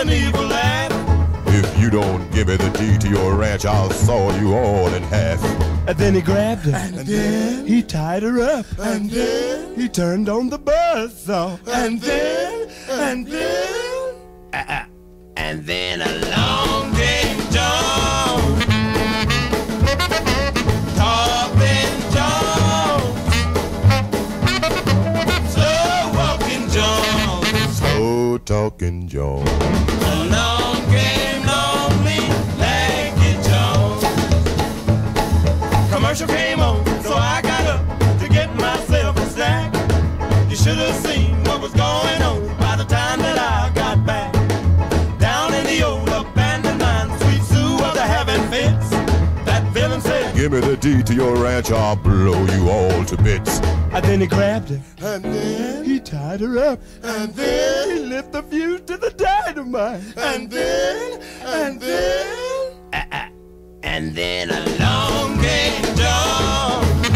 an evil laugh. If you don't give me the deed to your ranch, I'll saw you all in half. And then he grabbed her. And then, He tied her up. and then, He turned on the buzzsaw. and then, and then, uh, uh, And then along came talking Lanky Jones. commercial came on, so I got up to get myself a snack. You should have seen what was going on said, Give me the deed to your ranch, I'll blow you all to bits. And then he grabbed her. and then, He tied her up. and then He lit the fuse to the dynamite. and then, and then. And then along came Jones.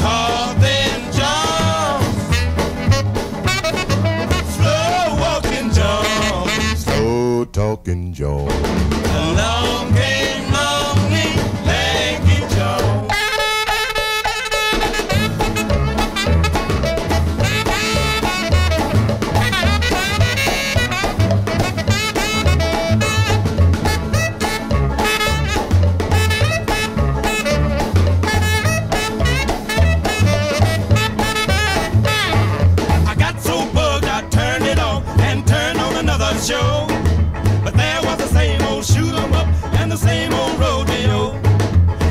Talking Jones. Slow walking Jones. Slow talking Joe. Show. But there was the same old shoot 'em up and the same old rodeo.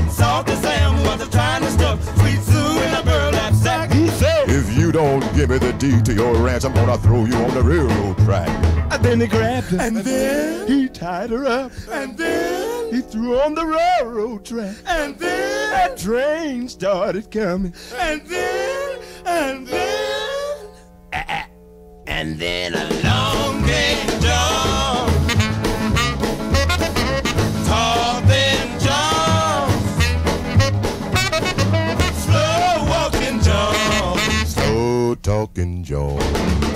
Salty Sam was trying to stuff Sweet Sue in a burlap sack. He said. If you don't give me the deed to your ranch, I'm gonna throw you on the railroad track. And then he grabbed her. And then, He tied her up. and then, He threw her on the railroad track. and then, That train started coming. and then, and then. And then along talking came